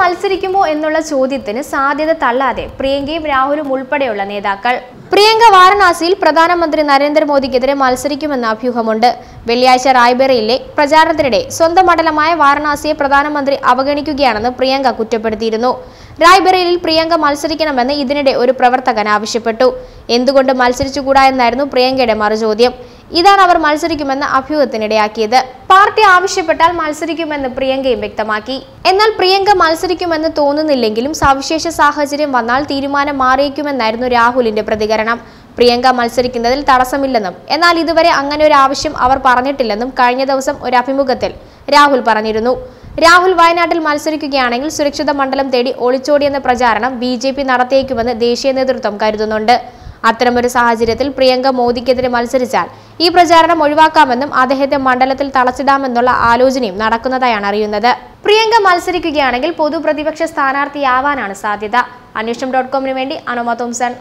മത്സരിക്കുമോ എന്നുള്ള ചോദ്യത്തിന് സാധ്യത തള്ളാതെ പ്രിയങ്കയും രാഹുലും ഉൾപ്പെടെയുള്ള നേതാക്കൾ. പ്രിയങ്ക വാരണാസിയിൽ പ്രധാനമന്ത്രി നരേന്ദ്രമോദിക്കെതിരെ മത്സരിക്കുമെന്ന അഭ്യൂഹമുണ്ട്. വെള്ളിയാഴ്ച റായ്ബറയിലെ പ്രചാരണത്തിനിടെ സ്വന്തം മണ്ഡലമായ വാരണാസിയെ പ്രധാനമന്ത്രി അവഗണിക്കുകയാണെന്ന് പ്രിയങ്ക കുറ്റപ്പെടുത്തിയിരുന്നു. റായ്ബറേലിയിൽ പ്രിയങ്ക മത്സരിക്കണമെന്ന് ഇതിനിടെ ഒരു പ്രവർത്തകൻ ആവശ്യപ്പെട്ടു. എന്തുകൊണ്ട് മത്സരിച്ചുകൂടാ എന്നായിരുന്നു പ്രിയങ്കയുടെ മറുചോദ്യം. ഇതാണ് അവർ മത്സരിക്കുമെന്ന അഭ്യൂഹത്തിനിടയാക്കിയത്. പാർട്ടി ആവശ്യപ്പെട്ടാൽ മത്സരിക്കുമെന്ന് പ്രിയങ്കയും വ്യക്തമാക്കി. എന്നാൽ പ്രിയങ്ക മത്സരിക്കുമെന്ന് തോന്നുന്നില്ലെങ്കിലും സവിശേഷ സാഹചര്യം വന്നാൽ തീരുമാനം മാറിയേക്കുമെന്നായിരുന്നു രാഹുലിന്റെ പ്രതികരണം. പ്രിയങ്ക മത്സരിക്കുന്നതിൽ തടസ്സമില്ലെന്നും എന്നാൽ ഇതുവരെ അങ്ങനെ ഒരു ആവശ്യം അവർ പറഞ്ഞിട്ടില്ലെന്നും കഴിഞ്ഞ ദിവസം ഒരു അഭിമുഖത്തിൽ രാഹുൽ പറഞ്ഞിരുന്നു. രാഹുൽ വയനാട്ടിൽ മത്സരിക്കുകയാണെങ്കിൽ സുരക്ഷിത മണ്ഡലം തേടി ഒളിച്ചോടിയെന്ന പ്രചാരണം ബി നടത്തിയേക്കുമെന്ന് ദേശീയ നേതൃത്വം കരുതുന്നുണ്ട്. അത്തരമൊരു സാഹചര്യത്തിൽ പ്രിയങ്ക മോദിക്കെതിരെ മത്സരിച്ചാൽ ഈ പ്രചാരണം ഒഴിവാക്കാമെന്നും അദ്ദേഹത്തെ മണ്ഡലത്തിൽ തളച്ചിടാമെന്നുള്ള ആലോചനയും നടക്കുന്നതായാണ് അറിയുന്നത്. പ്രിയങ്ക മത്സരിക്കുകയാണെങ്കിൽ പൊതുപ്രതിപക്ഷ സ്ഥാനാർത്ഥിയാവാനാണ് സാധ്യത. അന്വേഷണം ഡോട്ട് കോമിന് വേണ്ടി അനുമ തോംസൺ.